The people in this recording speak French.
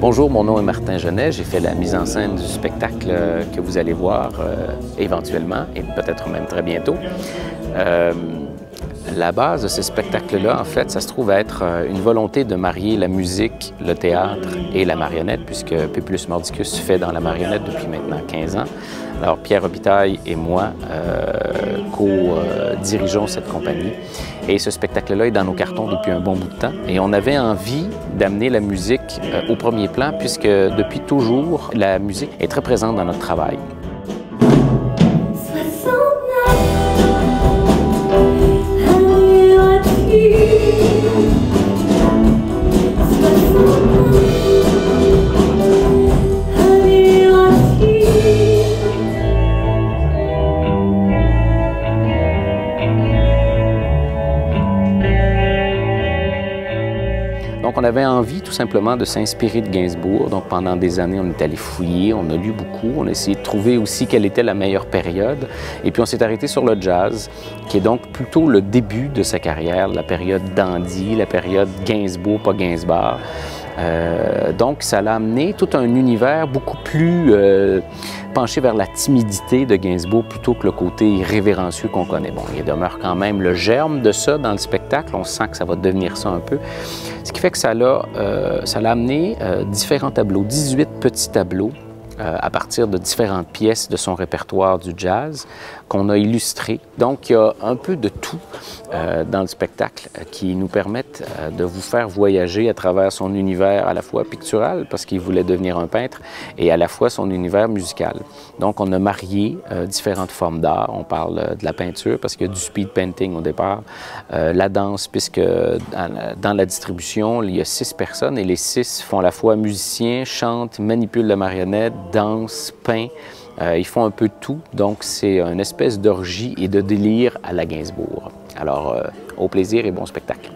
Bonjour, mon nom est Martin Genet. J'ai fait la mise en scène du spectacle que vous allez voir euh, éventuellement et peut-être même très bientôt. Euh, la base de ce spectacle-là, en fait, ça se trouve être euh, une volonté de marier la musique, le théâtre et la marionnette, puisque Pepulus Mordicus fait dans la marionnette depuis maintenant 15 ans. Alors, Pierre Robitaille et moi euh, co-dirigeons cette compagnie. Et ce spectacle-là est dans nos cartons depuis un bon bout de temps. Et on avait envie d'amener la musique euh, au premier plan, puisque depuis toujours, la musique est très présente dans notre travail. Donc, on avait envie tout simplement de s'inspirer de Gainsbourg. Donc, pendant des années, on est allé fouiller, on a lu beaucoup, on a essayé de trouver aussi quelle était la meilleure période. Et puis, on s'est arrêté sur le jazz, qui est donc plutôt le début de sa carrière, la période dandy, la période Gainsbourg, pas Gainsbourg. Euh, donc, ça l'a amené tout un univers beaucoup plus euh, penché vers la timidité de Gainsbourg plutôt que le côté révérencieux qu'on connaît. Bon, il demeure quand même le germe de ça dans le spectacle. On sent que ça va devenir ça un peu. Ce qui fait que ça l'a euh, amené différents tableaux, 18 petits tableaux euh, à partir de différentes pièces de son répertoire du jazz qu'on a illustré. Donc, il y a un peu de tout euh, dans le spectacle euh, qui nous permettent de vous faire voyager à travers son univers à la fois pictural, parce qu'il voulait devenir un peintre, et à la fois son univers musical. Donc, on a marié différentes formes d'art. On parle de la peinture, parce qu'il y a du speed painting au départ, la danse, puisque dans la distribution, il y a six personnes, et les six font à la fois musiciens, chantent, manipulent la marionnette, danse, peint. Euh, ils font un peu tout, donc c'est une espèce d'orgie et de délire à la Gainsbourg. Alors, euh, au plaisir et bon spectacle.